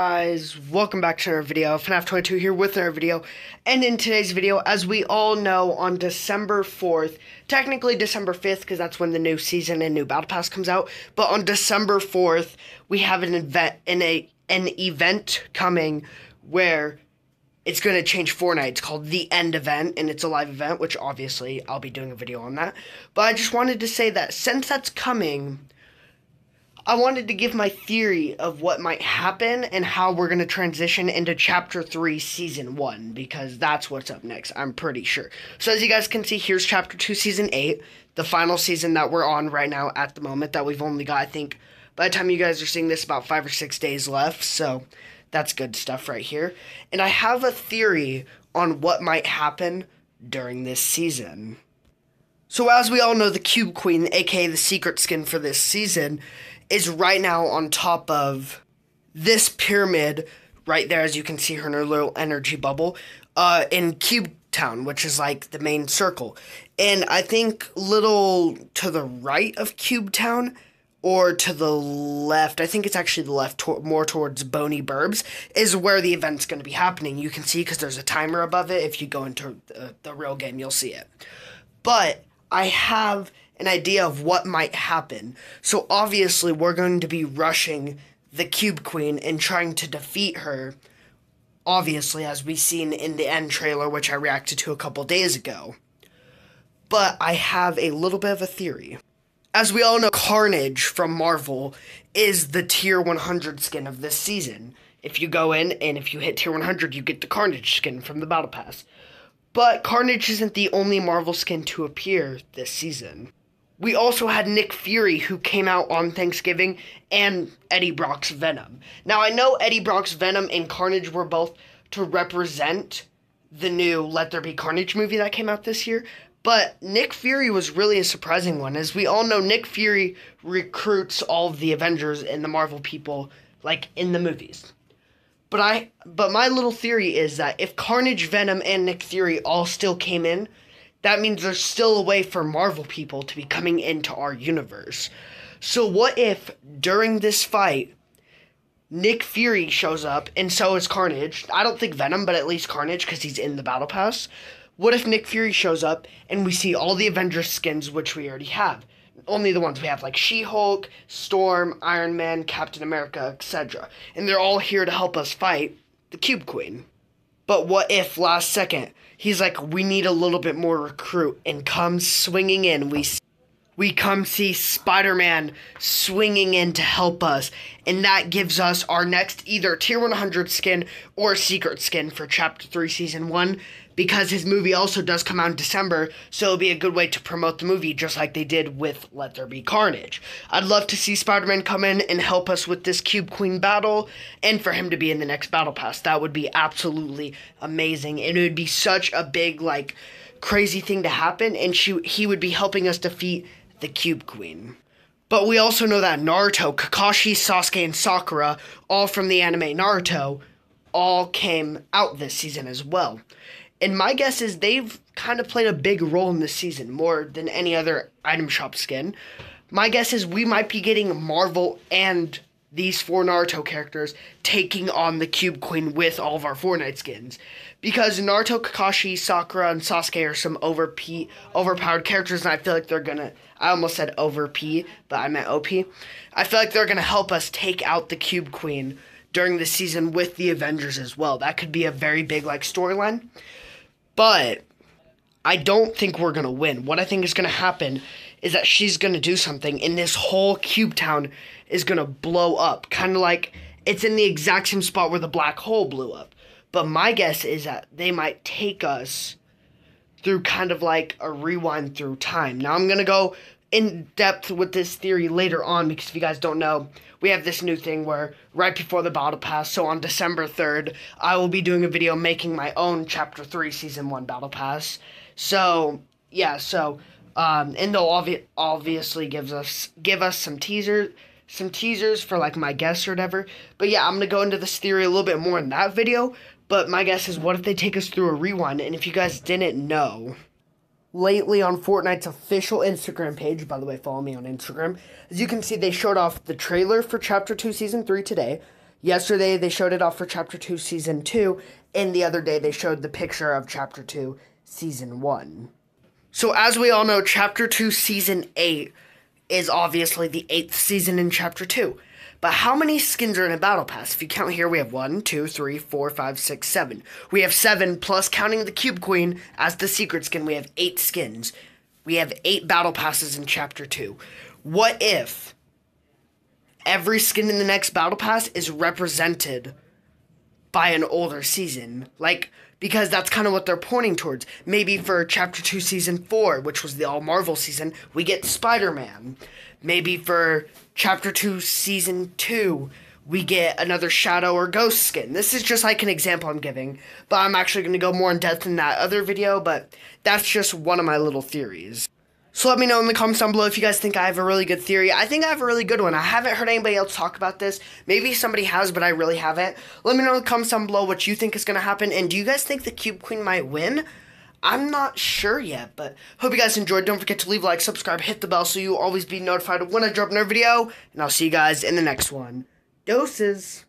guys? Welcome back to another video. FNAF22 here with another video. And in today's video, as we all know, on December 4th, technically December 5th, because that's when the new season and new Battle Pass comes out, but on December 4th, we have an event, a, an event coming where it's going to change Fortnite. It's called The End Event, and it's a live event, which obviously I'll be doing a video on that. But I just wanted to say that since that's coming I wanted to give my theory of what might happen and how we're going to transition into Chapter 3, Season 1, because that's what's up next, I'm pretty sure. So, as you guys can see, here's Chapter 2, Season 8, the final season that we're on right now at the moment, that we've only got, I think, by the time you guys are seeing this, about five or six days left. So, that's good stuff right here. And I have a theory on what might happen during this season. So, as we all know, the Cube Queen, aka the secret skin for this season, is right now on top of this pyramid right there, as you can see her in her little energy bubble, uh, in Cube Town, which is like the main circle. And I think little to the right of Cube Town, or to the left, I think it's actually the left, to- more towards Boney Burbs, is where the event's going to be happening. You can see because there's a timer above it. If you go into the, the real game, you'll see it. But I have an idea of what might happen. So obviously, we're going to be rushing the Cube Queen and trying to defeat her. Obviously, as we've seen in the end trailer, which I reacted to a couple days ago. But I have a little bit of a theory. As we all know, Carnage from Marvel is the tier 100 skin of this season. If you go in and if you hit tier 100, you get the Carnage skin from the Battle Pass. But Carnage isn't the only Marvel skin to appear this season we also had Nick Fury, who came out on Thanksgiving, and Eddie Brock's Venom. Now, I know Eddie Brock's Venom and Carnage were both to represent the new Let There Be Carnage movie that came out this year, but Nick Fury was really a surprising one. As we all know, Nick Fury recruits all of the Avengers and the Marvel people, like in the movies. But I, but my little theory is that if Carnage, Venom, and Nick Fury all still came in, that means there's still a way for Marvel people to be coming into our universe. So, what if during this fight, Nick Fury shows up and so is Carnage? I don't think Venom, but at least Carnage because he's in the Battle Pass. What if Nick Fury shows up and we see all the Avengers skins, which we already have? Only the ones we have, like She Hulk, Storm, Iron Man, Captain America, etc. And they're all here to help us fight the Cube Queen. But what if last second he's like, we need a little bit more recruit, and comes swinging in. We we come see Spider Man swinging in to help us, and that gives us our next either Tier 100 skin or Secret skin for Chapter 3 Season 1 because his movie also does come out in December, so it'll be a good way to promote the movie, just like they did with Let There Be Carnage. I'd love to see Spider Man come in and help us with this Cube Queen battle, and for him to be in the next Battle Pass. That would be absolutely amazing, and it would be such a big, like, crazy thing to happen, and she, he would be helping us defeat the Cube Queen. But we also know that Naruto, Kakashi, Sasuke, and Sakura, all from the anime Naruto, all came out this season as well. And my guess is they've kind of played a big role in this season, more than any other item shop skin. My guess is we might be getting Marvel and these four Naruto characters taking on the Cube Queen with all of our Fortnite skins. Because Naruto, Kakashi, Sakura, and Sasuke are some over overpowered characters, and I feel like they're gonna. I almost said over P, but I meant OP. I feel like they're gonna help us take out the Cube Queen during the season with the Avengers as well. That could be a very big like storyline. But I don't think we're going to win. What I think is going to happen is that she's going to do something and this whole cube town is going to blow up. Kind of like it's in the exact same spot where the black hole blew up. But my guess is that they might take us through kind of like a rewind through time. Now I'm going to go in depth with this theory later on because if you guys don't know, we have this new thing where right before the battle pass, so on December 3rd, I will be doing a video making my own chapter 3 season 1 battle pass. So, yeah, so um and they'll obvi- obviously gives us give us some teasers some teasers for like my guests or whatever. But yeah, I'm going to go into this theory a little bit more in that video, but my guess is what if they take us through a rewind and if you guys didn't know, lately on Fortnite's official Instagram page. By the way, follow me on Instagram. As you can see, they showed off the trailer for Chapter 2 Season 3 today. Yesterday they showed it off for Chapter 2, Season 2, and the other day they showed the picture of Chapter 2, Season 1. So, as we all know, Chapter 2, Season 8 is obviously the eighth season in Chapter 2. But how many skins are in a battle pass? If you count here, we have one, two, three, four, five, six, seven. We have seven, plus counting the Cube Queen as the secret skin, we have eight skins. We have eight battle passes in Chapter 2. What if every skin in the next battle pass is represented by an older season? Like, because that's kind of what they're pointing towards. Maybe for Chapter 2, Season 4, which was the all Marvel season, we get Spider Man. Maybe for Chapter 2, Season 2, we get another Shadow or Ghost skin. This is just like an example I'm giving, but I'm actually going to go more in depth in that other video, but that's just one of my little theories. So let me know in the comments down below if you guys think I have a really good theory. I think I have a really good one. I haven't heard anybody else talk about this. Maybe somebody has, but I really haven't. Let me know in the comments down below what you think is going to happen. And do you guys think the Cube Queen might win? I'm not sure yet, but hope you guys enjoyed. Don't forget to leave a like, subscribe, hit the bell so you always be notified when I drop another video. And I'll see you guys in the next one. Doses.